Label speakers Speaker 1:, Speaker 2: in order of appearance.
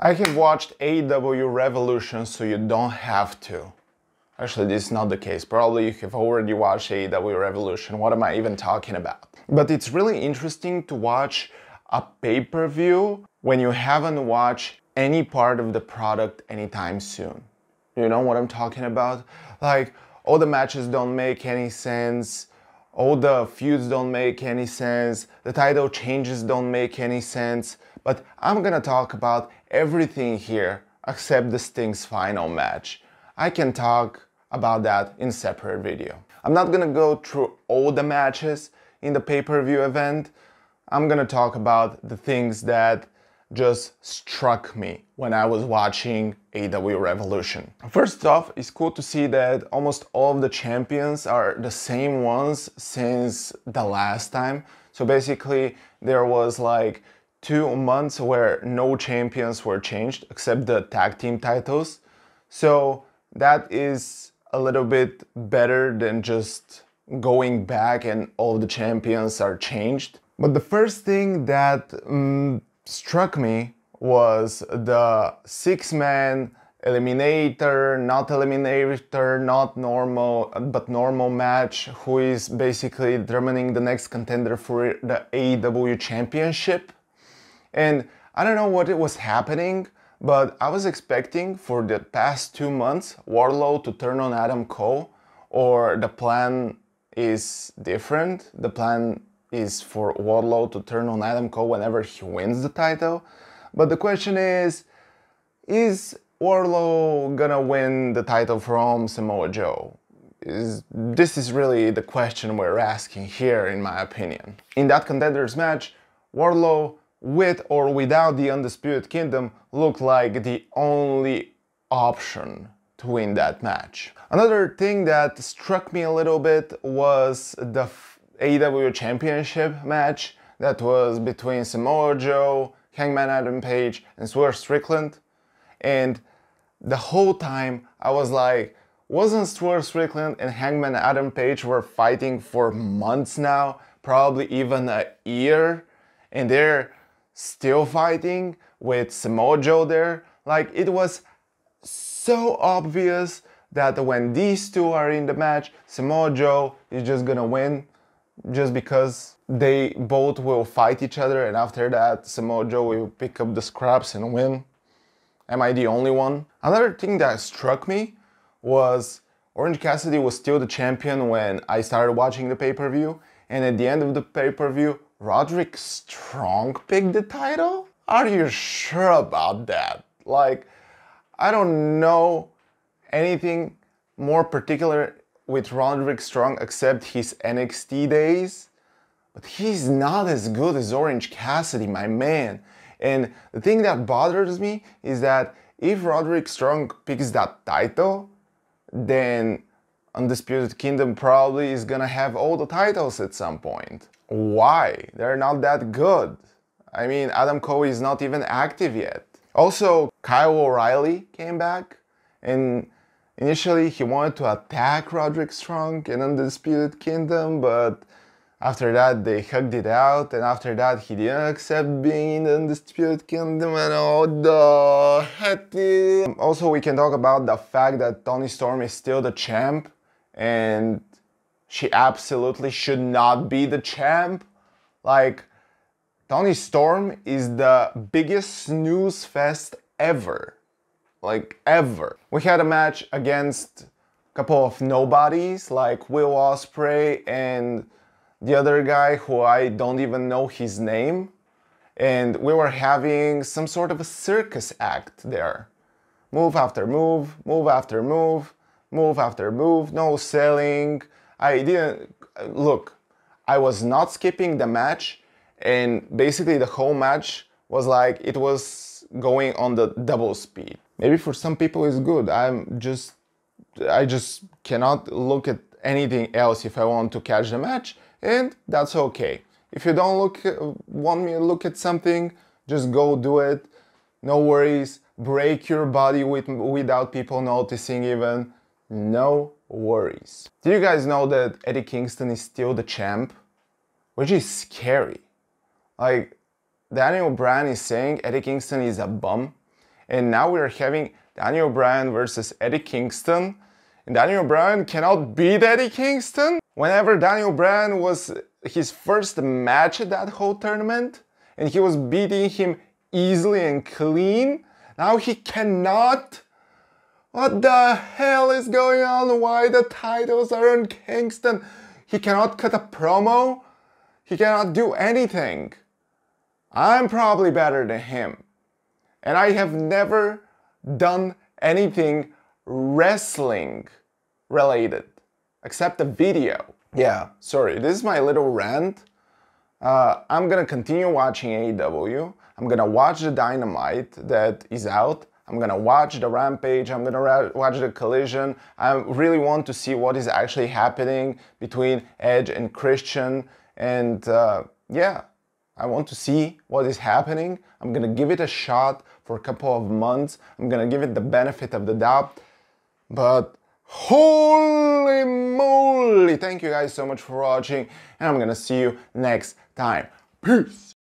Speaker 1: I have watched AEW Revolution, so you don't have to. Actually, this is not the case. Probably you have already watched AEW Revolution. What am I even talking about? But it's really interesting to watch a pay-per-view when you haven't watched any part of the product anytime soon. You know what I'm talking about? Like, all the matches don't make any sense, all the feuds don't make any sense, the title changes don't make any sense, but I'm gonna talk about everything here except the Sting's final match. I can talk about that in separate video. I'm not gonna go through all the matches in the pay-per-view event. I'm gonna talk about the things that just struck me when I was watching AEW Revolution. First off, it's cool to see that almost all of the champions are the same ones since the last time. So basically, there was like two months where no champions were changed except the tag team titles. So that is a little bit better than just going back and all the champions are changed. But the first thing that um, struck me was the six man eliminator, not eliminator, not normal, but normal match, who is basically determining the next contender for the AEW championship. And I don't know what it was happening, but I was expecting for the past two months Wardlow to turn on Adam Cole, or the plan is different. The plan is for Wardlow to turn on Adam Cole whenever he wins the title. But the question is, is Wardlow gonna win the title from Samoa Joe? Is, this is really the question we're asking here, in my opinion. In that contenders match, Wardlow with or without the Undisputed Kingdom looked like the only option to win that match. Another thing that struck me a little bit was the AEW Championship match that was between Samoa Joe, Hangman Adam Page, and Swerve Strickland. And the whole time I was like, wasn't Swerve Strickland and Hangman Adam Page were fighting for months now, probably even a year, and they're still fighting with Samoa Joe there. Like it was so obvious that when these two are in the match, Samoa Joe is just gonna win just because they both will fight each other and after that Samoa Joe will pick up the scraps and win. Am I the only one? Another thing that struck me was Orange Cassidy was still the champion when I started watching the pay-per-view and at the end of the pay-per-view Roderick Strong picked the title? Are you sure about that? Like, I don't know anything more particular with Roderick Strong except his NXT days, but he's not as good as Orange Cassidy, my man. And the thing that bothers me is that if Roderick Strong picks that title, then Undisputed Kingdom probably is gonna have all the titles at some point. Why? They're not that good. I mean, Adam Cole is not even active yet. Also, Kyle O'Reilly came back and initially he wanted to attack Roderick Strong in Undisputed Kingdom, but after that they hugged it out and after that he didn't accept being in the Undisputed Kingdom and all the. Also, we can talk about the fact that Toni Storm is still the champ and she absolutely should not be the champ. Like, Toni Storm is the biggest snooze fest ever. Like, ever. We had a match against a couple of nobodies, like Will Ospreay and the other guy who I don't even know his name. And we were having some sort of a circus act there. Move after move, move after move, move after move, no selling, I didn't look. I was not skipping the match, and basically the whole match was like it was going on the double speed. Maybe for some people it's good. I'm just I just cannot look at anything else if I want to catch the match, and that's okay. If you don't look want me to look at something, just go do it. No worries. Break your body with, without people noticing even. No worries. Do you guys know that Eddie Kingston is still the champ? Which is scary. Like, Daniel Bryan is saying Eddie Kingston is a bum, And now we're having Daniel Bryan versus Eddie Kingston. And Daniel Bryan cannot beat Eddie Kingston. Whenever Daniel Bryan was his first match at that whole tournament, and he was beating him easily and clean, now he cannot. What the hell is going on? Why the titles are on Kingston? He cannot cut a promo. He cannot do anything. I'm probably better than him. And I have never done anything wrestling related except a video. Yeah, sorry, this is my little rant. Uh, I'm gonna continue watching AEW. I'm gonna watch the Dynamite that is out. I'm gonna watch the Rampage. I'm gonna watch the Collision. I really want to see what is actually happening between Edge and Christian. And uh, yeah, I want to see what is happening. I'm gonna give it a shot for a couple of months. I'm gonna give it the benefit of the doubt. But holy moly! Thank you guys so much for watching, and I'm gonna see you next time. Peace!